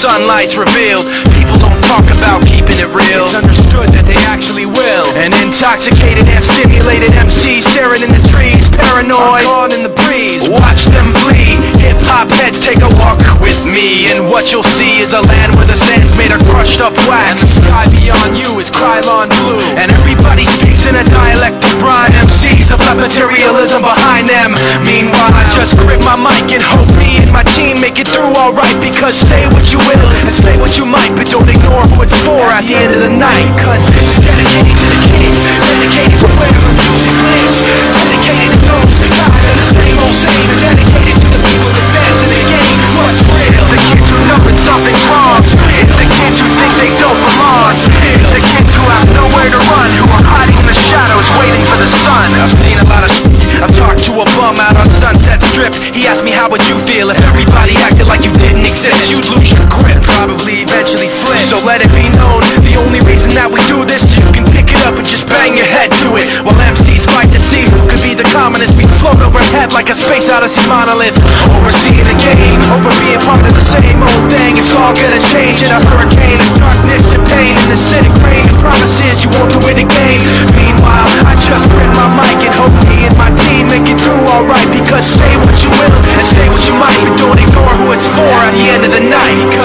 sunlight's revealed. People don't talk about keeping it real. It's understood that they actually will. An intoxicated and stimulated MC staring in the trees, paranoid. Caught in the breeze. Watch them flee. Hip hop heads take a walk with me, and what you'll see is a land where the sand's made of crushed up wax And the sky beyond you is Krylon blue. And everybody Have left materialism behind them. Meanwhile, I just grip my mic and hope me and my team make it through alright. Because say what you will and say what you might, but don't ignore who it's for at the end of the night. Cause this is dedicated to the kids, dedicated to wherever Ask asked me how would you feel if everybody acted like you didn't exist? You'd lose your grip, probably eventually flip. So let it be known, the only reason that we do this So you can pick it up and just bang your head to it. While MCs fight to see who could be the commonest We float overhead like a space odyssey monolith. Overseeing the game, over being part of the same old thing. It's all gonna change in a hurricane of darkness and pain In And city rain and promises. You won't do it again. Meanwhile, I just print my mic and hope me and my team make it through alright Because stay mighty